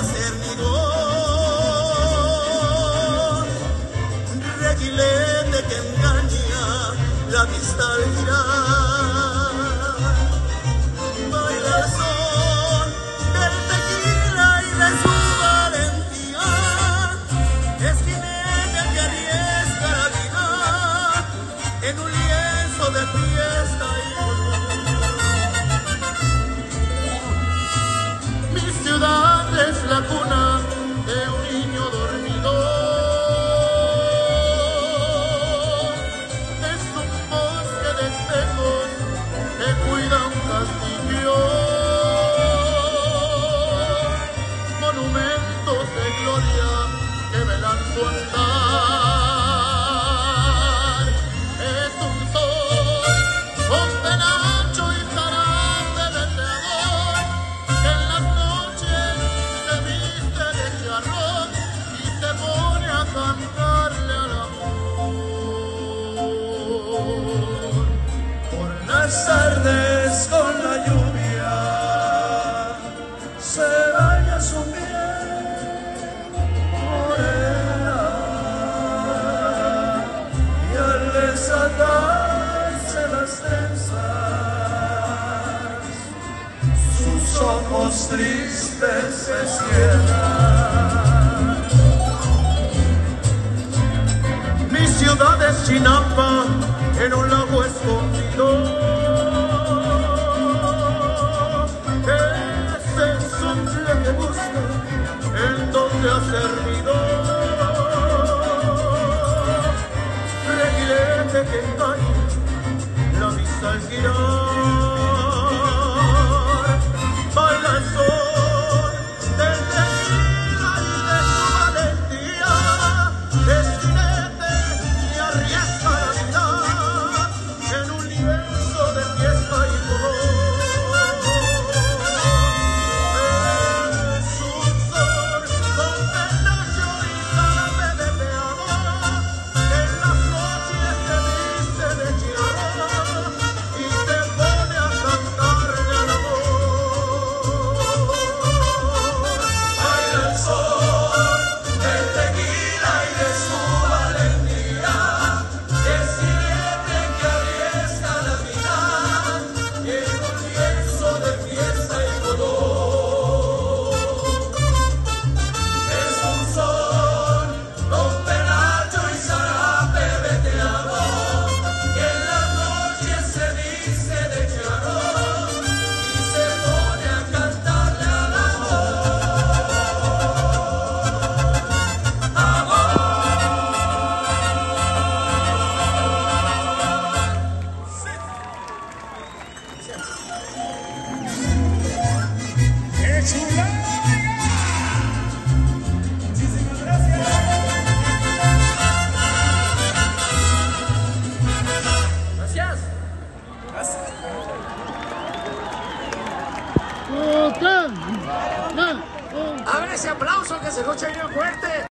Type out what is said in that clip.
sea. Reguilete que engaña la vista al mirar. Baila el sol del tequila y de su valentía. Es que arriesga la vida en un lienzo de fiesta. se baña su piel morena y al desatarse las trenzas sus ojos tristes se cierran. Mi ciudad es Chinampa en un lado que estoy ¡Abre ese aplauso que se escucha bien fuerte!